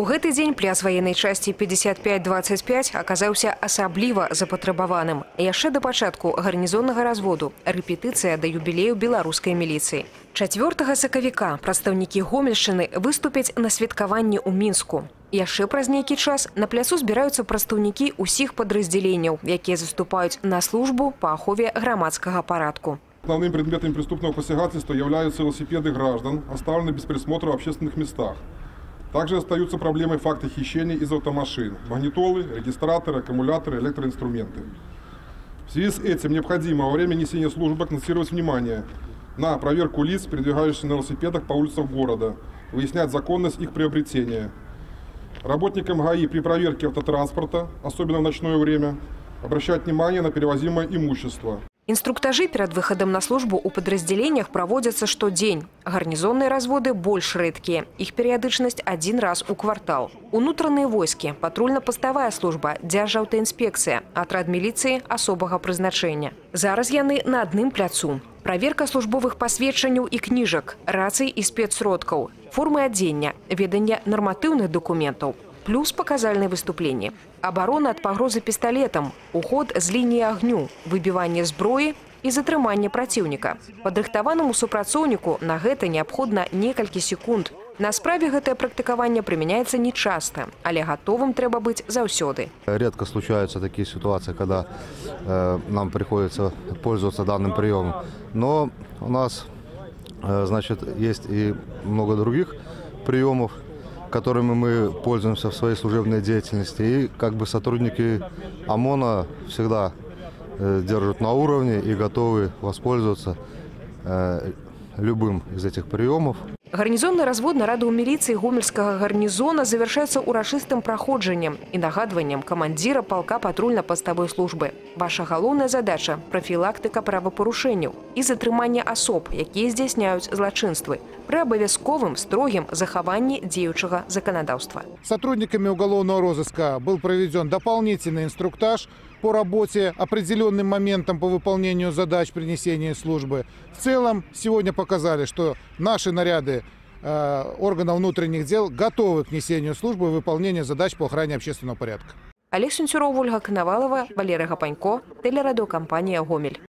У гэты дзень пляц ваеннай часці 55-25 аказаўся асабліва запатрабаваным. Яшчэ да пачатку гарнізоннага разводу рэпетыцыя да юбілею беларускай міліцыі. 4 сакавіка прадстаўнікі гомельшчыны выступяць на святкаванні ў мінску. Яшчэ праз нейкі час на пляцу збіраюцца прадстаўнікі ўсіх падраздзяленняў, якія заступаюць на службу па ахове грамадскага парадку. Основным предметом преступного посягательства являются велосипеды граждан, оставленные без присмотра в общественных местах. Также остаются проблемой факты хищений из автомашин, магнитолы, регистраторы, аккумуляторы, электроинструменты. В связи с этим необходимо во время несения службы акцентировать внимание на проверку лиц, передвигающихся на велосипедах по улицам города, выяснять законность их приобретения. Работникам ГАИ при проверке автотранспорта, особенно в ночное время, обращать внимание на перевозимое имущество. Інструктажы перад выхадам на службу ў падраздзяленнях праводзяцца штодзень. Гарнізонныя разводы больш рэдкія. Іх перыядычнасць адзін раз у квартал. Унутраныя войскі, патрульна-паставая служба, дзяржаўтаінспекцыя, атрад міліцыі асобага прызначэння. Зараз яны на адным пляцу. Праверка службовых пасведчанняў і кніжак, рацый і спецсродкаў, формы адзення, ведання нарматыўных дакументаў, плюс показальные выступления. Оборона от погрозы пистолетом, уход з линии огню, выбивание зброі і затрыманне праціўніка. Падрыхтаванаму супрацоўніку на гэта неабходна некалькі секунд. На справе гэтае практыкаванне прымяняецца нечаста, але гатовым трэба быць заўсёды. Редко случаются такие ситуации, когда э, нам приходится пользоваться данным приемом. Но у нас, э, значит, есть и много других приемов, которыми мы пользуемся в своей служебной деятельности. И как бы сотрудники ОМОНа всегда э, держат на уровне и готовы воспользоваться э, любым из этих приемов. Гарнізонны развод нараду ў міліцыі гомельскага гарнізона завяршаецца ўрачыстым праходжаннем і нагадваннем камандзіра палка патрульна-паставой службы. Ваша галоўная задача прафілактыка правапарушэнняў і затрыманне асоб, якія здзяйсняюць злачынствы пры абавязковым строгім захаванні дзеючага законодаўства. Сотрудниками уголовного розыска был проведен дополнительный инструктаж по работе, определенным моментом по выполнению задач принесения службы. В целом, сегодня показали, что наши наряды э, органов внутренних дел готовы к несению службы и выполнению задач по охране общественного порядка. Олег Сунцюров, Ольга Коновалова, Валерий Гапанько, телерадиокомпания «Гомель».